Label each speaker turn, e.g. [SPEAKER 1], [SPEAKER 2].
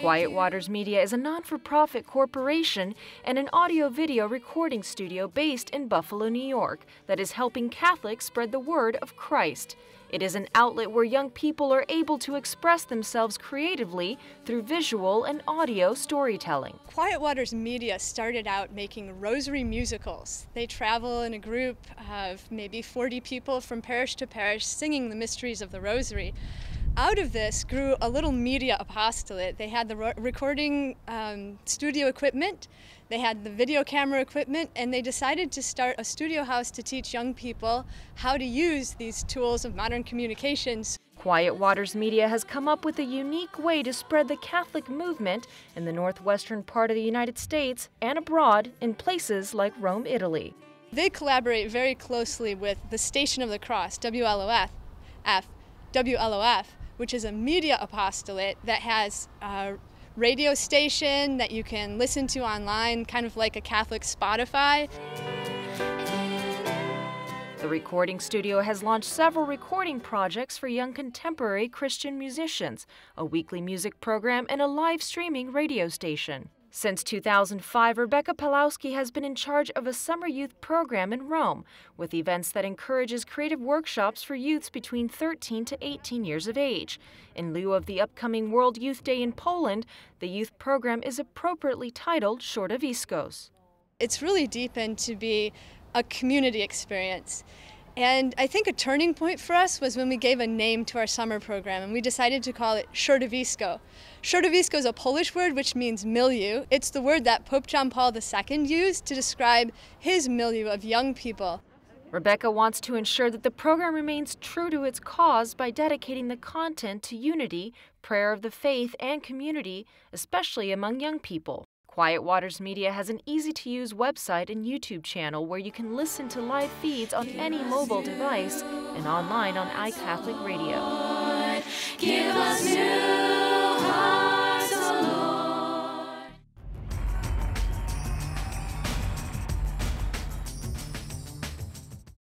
[SPEAKER 1] Quiet Waters Media is a non for profit corporation and an audio video recording studio based in Buffalo, New York, that is helping Catholics spread the word of Christ. It is an outlet where young people are able to express themselves creatively through visual and audio storytelling.
[SPEAKER 2] Quiet Waters Media started out making rosary musicals. They travel in a group of maybe 40 people from parish to parish singing the mysteries of the rosary out of this grew a little media apostolate. They had the recording um, studio equipment, they had the video camera equipment, and they decided to start a studio house to teach young people how to use these tools of modern communications.
[SPEAKER 1] Quiet Waters Media has come up with a unique way to spread the Catholic movement in the northwestern part of the United States and abroad in places like Rome, Italy.
[SPEAKER 2] They collaborate very closely with the Station of the Cross, WLOF, F, WLOF, which is a media apostolate that has a radio station that you can listen to online, kind of like a Catholic Spotify.
[SPEAKER 1] The recording studio has launched several recording projects for young contemporary Christian musicians, a weekly music program, and a live streaming radio station. Since 2005, Rebecca Palowski has been in charge of a summer youth program in Rome, with events that encourages creative workshops for youths between 13 to 18 years of age. In lieu of the upcoming World Youth Day in Poland, the youth program is appropriately titled Środowiskos.
[SPEAKER 2] It's really deepened to be a community experience. And I think a turning point for us was when we gave a name to our summer program and we decided to call it Środowisko. Środowisko is a Polish word which means milieu. It's the word that Pope John Paul II used to describe his milieu of young people.
[SPEAKER 1] Rebecca wants to ensure that the program remains true to its cause by dedicating the content to unity, prayer of the faith, and community, especially among young people. Quiet Waters Media has an easy to use website and YouTube channel where you can listen to live feeds on any mobile device and online on iCatholic Radio.